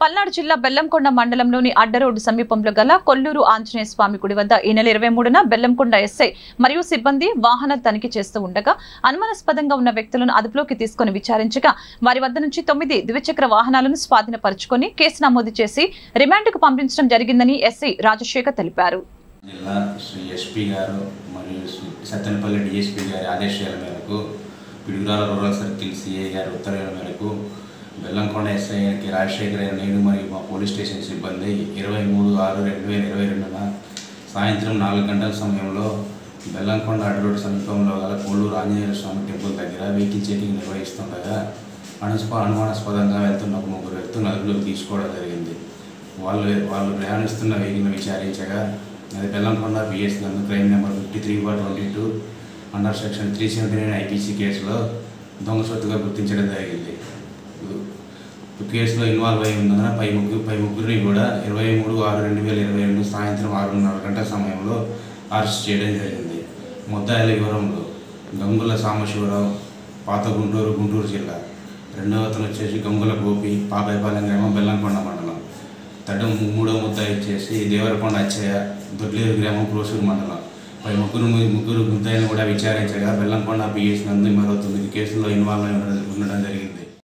పల్నాడు జిల్లా బెల్లంకొండ మండలంలోని అడ్డ రోడ్డు సమీపంలో గల కొల్లూరు ఆంజనేయ స్వామి గుడి వద్ద ఈ నెల ఇరవై మూడున బెల్లంకొండ ఎస్ఐ మరియు సిబ్బంది వాహనాలు తనిఖీ చేస్తూ ఉండగా అనుమానాస్పదంగా ఉన్న వ్యక్తులను అదుపులోకి తీసుకుని విచారించగా వారి వద్ద నుంచి తొమ్మిది ద్విచక్ర వాహనాలను స్వాధీనపరుచుకొని కేసు నమోదు చేసి రిమాండ్కు పంపించడం జరిగిందని ఎస్ఐ రాజశేఖర్ తెలిపారు. జిల్లా శ్రీ ఎస్పీ గారు మరియు శ్రీ సత్తెనపల్లి డిఎస్పీ గారి ఆదేశాల మేరకు పిడుగురాల రూరల్ సర్కిల్ సిఐ గారి ఉత్తర్వుల మేరకు బెల్లంకొండ ఎస్ఐ కె. రాజశేఖర్ నేను మరియు మా పోలీస్ స్టేషన్ సిబ్బంది ఇరవై మూడు ఆరు రెండు వేల ఇరవై రెండున సాయంత్రం నాలుగు గంటల సమయంలో బెల్లంకొండ అడ్రోడ్ సమీపంలో గల కోళ్ళూరు ఆంజనేయ స్వామి టెంపుల్ దగ్గర వెహికల్ చెకింగ్ నిర్వహిస్తుండగా అనుస్ప అనుమానాస్పదంగా వెళ్తున్న ఒక ముగ్గురు వ్యక్తులను అదుపులోకి తీసుకోవడం జరిగింది. వాళ్ళు వాళ్ళు ప్రయాణిస్తున్న వెహికల్ని విచారించగా అది బెల్లంకొండ బిఎస్ నందు crime number fifty three bar twenty two under section three seventy nine IPC కేసులో దొంగ సొత్తుగా గుర్తించడం జరిగింది. కేసులో ఇన్వాల్వ్ అయి ఉన్నందున పై ముగ్గురు పై ముగ్గురిని కూడా ఇరవై మూడు ఆరు రెండు వేల ఇరవై రెండు సాయంత్రం ఆరున్నర గంటల సమయంలో అరెస్ట్ చేయడం జరిగింది. ముద్దాయిల వివరంలో గంగుల సాంబశివరావు పాత గుంటూరు గుంటూరు జిల్లా. రెండవ అతను వచ్చేసి గంగుల గోపి పాపైపాలెం గ్రామం బెల్లంకొండ మండలం. తడ్డ మూడవ ముద్దాయి వచ్చేసి దేవరకొండ అచ్చయ్య దొడ్లేరు గ్రామం క్రోసూరు మండలం. పై ముగ్గురు ముగ్గురు ముద్దాయిని కూడా విచారించగా బెల్లంకొండ పిఎస్ నందు మరో తొమ్మిది కేసుల్లో ఇన్వాల్వ్ అయి ఉండడం జరిగింది.